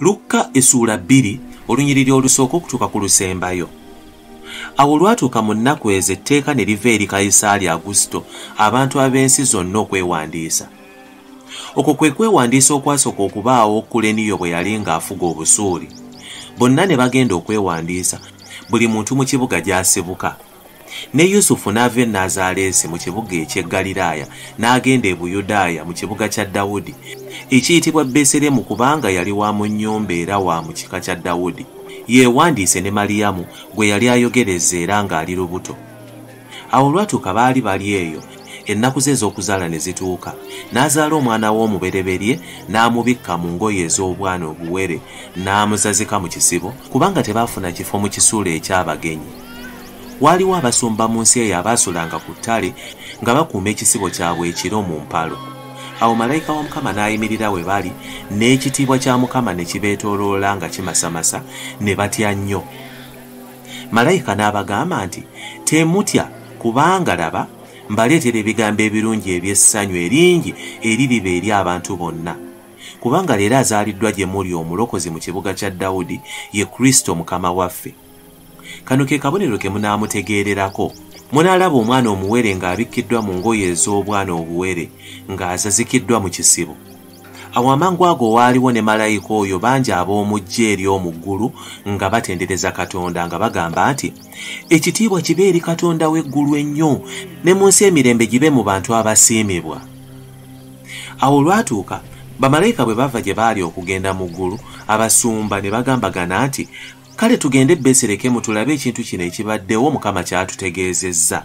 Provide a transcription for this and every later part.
lukka essuula bbiri olunyiriri olusooka okutuuka ku lusembayo. Awo olwatuuka mu nnaku ezo etteeka ne liva eri kayisaali agusito abantu ab'ensi zonna okwewandiisa. Okwo kwe kwewandiisa okwasooka okubaawo kuleniyo bwe yali ng'afuga obusuuli. Bonna ne bagenda okwewandiisa buli muntu mu kibuga gy'asibuka ne yusufu n'ava e nazaaleesi mu kibuga eky'e ggaliraaya n'agenda e buyudaaya mu kibuga kya dawudi. Ekiyitibwa beseremu kubanga yali wa mu nnyumba era wa mu kika kya dawudi. Yeewandiise ne maliyamu gwe yali ayogereza era ng'ali lubuto. Awo olwatuuka baali bali eyo ennaku ze ez'okuzaala ne zituuka. N'azaala omwana w'omubereberye n'amubikka mu ngoye ez'obwana obuwere n'amuzazika mu kisibo kubanga tebaafuna kifo mu kisuula eky'abagenyi waaliwo abasumba mu nsi eyo abaasulanga ku ttale nga bakuuma ekisibo kyabwe ekiro mu mpalo. Awo malayika wa mukama n'ayimirira we bali n'ekitiibwa kya mukama ne kibeetooloola nga kimasamasa ne batya nnyo. Malayika n'abagamba nti temutya kubanga laba mbaleetera ebigambo ebirungi eby'essanyu eringi eririba eri abantu bonna. Kubanga leero azaaliddwa gye muli omulokozi mu kibuga kya dawudi ye kristo mukama waffe kano ke kabonero ke munaamutegeererako. Munaalaba omwana omuwere ng'abikkiddwa mu ngoye ez'obwana obuwere ng'azazikiddwa mu kisibo. Awo amangu ago waaliwo ne malayika oyo bangi ab'omu ggye ery'omu ggulu nga batendereza katonda nga bagamba nti ekitiibwa kibe eri katonda w'eggulu ennyo ne mu nsi emirembe gibe mu bantu abasiimibwa. Awo olwatuuka bamalayika bwe bava gye baali okugenda mu ggulu abasumba ne bagambagana nti kale tugende e beserekemu tulabe ekintu kino ekibaddewo mukama kyatutegeezezza.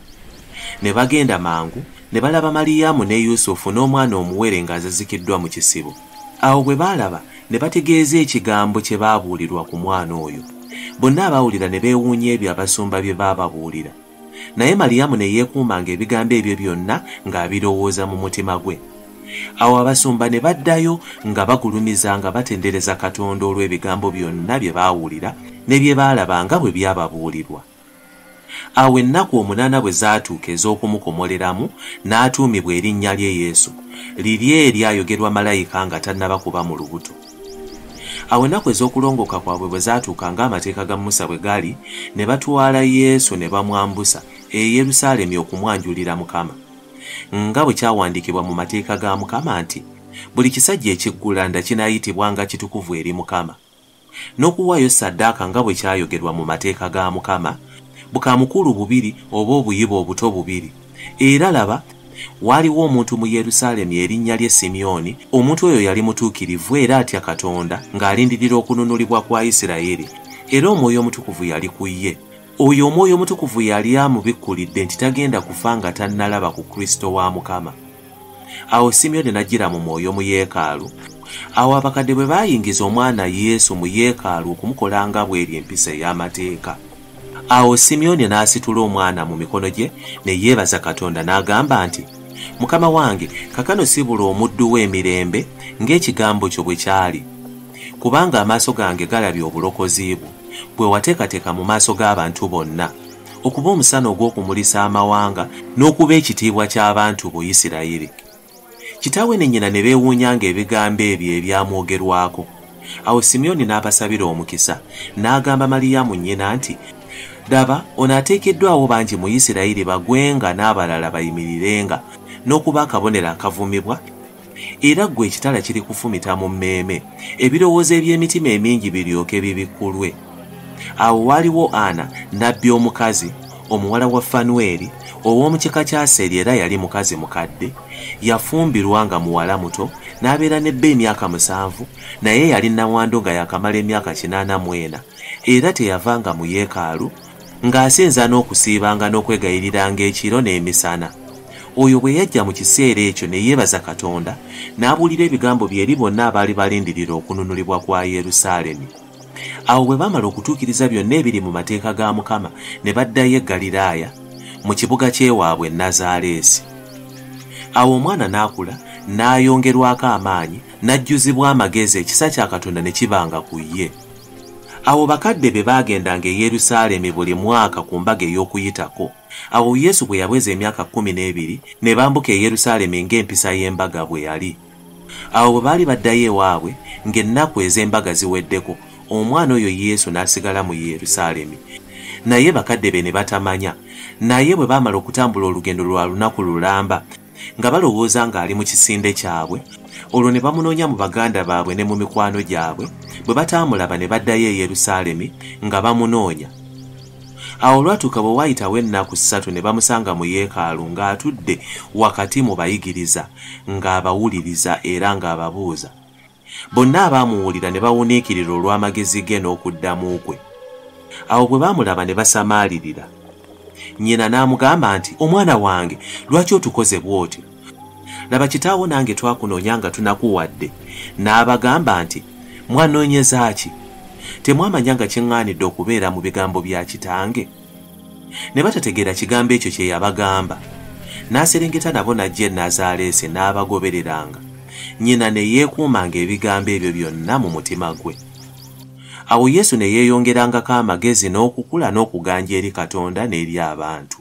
Ne bagenda mangu ne balaba maliyamu ne yusufu n'omwana omuwere ng'azazikiddwa mu kisibo. Awo bwe baalaba ne bategeeza ekigambo kye baabuulirwa ku mwana oyo. Bonna abaawulira ne beewuunya ebyo abasumba bye baababuulira. Naye maliyamu ne yeekuumanga ebigambo ebyo byonna ng'abirowooza mu mutima gwe awo abasumba ne baddayo nga bagulumiza nga batendereza katonda olw'ebigambo byonna bye baawulira ne bye baalabanga bwe byababuulirwa awo ennaku omunaana bwe zaatuuka ez'okumukomoleramu n'atuumibwa erinnya lye yesu. Liri eryayogerwa malayika nga tannaba kuba mu lubuto. Awo ennaku ez'okulongoka kwabwe bwe zaatuuka ng'amateeka ga musa bwe gali ne batwala yesu ne bamwambusa e yerusaalemi okumwanjulira mukama nga bwe kyawandiikibwa mu mateeka ga mukama nti buli kisajja ekiggulanda kinaayitibwanga kitukuvu eri mukama. N'okuwaayo saddaaka nga bwe kyayogerwa mu mateeka ga mukama bukaamukulu bubiri oba obuyiba obuto bubiri. Era laba waaliwo omuntu mu yerusaalemi erinnya lye simyoni omuntu oyo yali mutuukirivu era atya katonda ng'alindirira okununulibwa kwa isirayiri. Era omwoyo omutukuvu yali ku ye oyo omwoyo omutukuvu yali amubikkulidde nti tagenda kufa nga tannalaba ku kristo wa mukama. Awo simyoni n'ajjira mu mwoyo mu yeekaalu. Awo abakadde bwe baayingiza omwana yesu mu yeekaalu okumukolanga bweri empisa ey'amateeka. Awo simyoni n'asitula omwana mu mikono gye ne yeebaza katonda n'agamba nti mukama wange kakano sibula omuddu w'emirembe ng'ekigambo kyo bwe kyali. Kubanga amaaso gange galabye obulokozi bwo bwe wateekateeka mu maaso g'abantu bonna okuba omusana ogw'okumulisa amawanga n'okuba ekitiibwa ky'abantu bu isirayiri. Kitaawe ne nnyina ne beewuunyanga ebigambo ebyo ebyamwogerwako. Awo simyoni n'abasabira omukisa n'agamba maliyamu nnyina nti daba ono ateekeddwawo bangi mu isirayiri bagwenga n'abalala bayimirirenga n'okuba akabonero akavumibwa? Era ggwe ekitala kiri kufumita mu mmeeme ebirowoozo eby'emitima emingi biryoke bibikkulwe awo waaliwo ana nabbi omukazi omuwala wa fanweri ow'omu kika kya seri era yali mukazi mukadde yafumbirwa nga muwala muto n'abeera nebba emyaka musanvu naye yali nawando nga yakamala emyaka kinaana mu ena era teyavanga mu yeekaalu ng'asinza n'okusiibanga n'okwegayiriranga ekiro n'emisana. Oyo bwe yajja mu kiseera ekyo ne yeebaza katonda n'abuulira ebigambo bye eri bonna abaali balindirira okununulibwa kwa yerusaalemi awo bwe baamala okutuukiriza byonna ebiri mu mateeka ga mukama ne baddayo e ggaliraaya mu kibuga ky'ewaabwe nazaaleesi. Awo omwana n'akula n'ayongerwako amaanyi n'ajjuzibwa amagezi ekisa kya katonda ne kibanga ku ye. Awo bakadde be baagendanga e yerusaalemi buli mwaka ku mbaga ey'okuyitako. Awo yesu bwe yaweza emyaka kkumi n'ebiri ne bambuka e yerusaalemi ng'empisa y'embaga bwe yali. Awo bwe baali baddayo ewaabwe ng'ennaku ez'embaga ziweddeko omwana oyo yesu n'asigala mu yerusaalemi naye bakadde be ne batamanya. Naye bwe baamala okutambula olugendo lwa lunaku lulamba nga balowooza ng'ali mu kisinde kyabwe olwo ne bamunoonya mu baganda baabwe ne mu mikwano gyabwe bwe bataamulaba ne baddayo e yerusaalemi nga bamunoonya. Awo olwatuuka bwe waayitawo ennaku ssatu ne bamusanga mu yeekaalu ng'atudde wakati mu bayigiriza ng'abawuliriza era ng'ababuuza bonna abaamuwulira ne bawuniikirira olw'amagezi ge n'okuddamu kwe. Awo bwe baamulaba ne basamaalirira nnyina n'amugamba nti omwana wange lwaki otukoze bw'otyo? Laba kitaawo nange twakunoonya nga tunakuwadde. N'abagamba nti mwanoonyeza ki? Temwamanya nga kiŋŋaanidde okubeera mu bigambo bya kitange? Ne batategeera kigambo ekyo kye yabagamba. N'aserengeta nabo n'ajja e nazaaleesi n'abagobereranga nnyina ne yeekuumanga ebigambo ebyo byonna mu mutima gwe. Awo yesu ne yeeyongerangako amagezi n'okukula n'okuganja eri katonda n'eri abantu